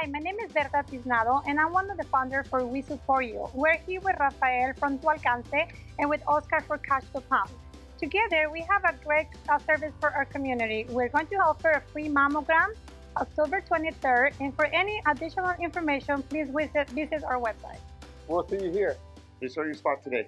Hi, my name is Berta Tiznado, and I'm one of the founders for WeSupportU. We're here with Rafael from Tu Alcance and with Oscar for Cash to Pump. Together, we have a great uh, service for our community. We're going to offer a free mammogram October 23rd, and for any additional information, please visit, visit our website. We'll see you here. Be sure you spot today.